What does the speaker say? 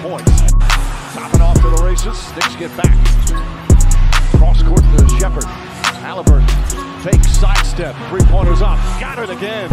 points. Toppin off to the races. Sticks get back. Cross court to Sheppard. Haliburton. Fake sidestep. Three pointers up. Got it again.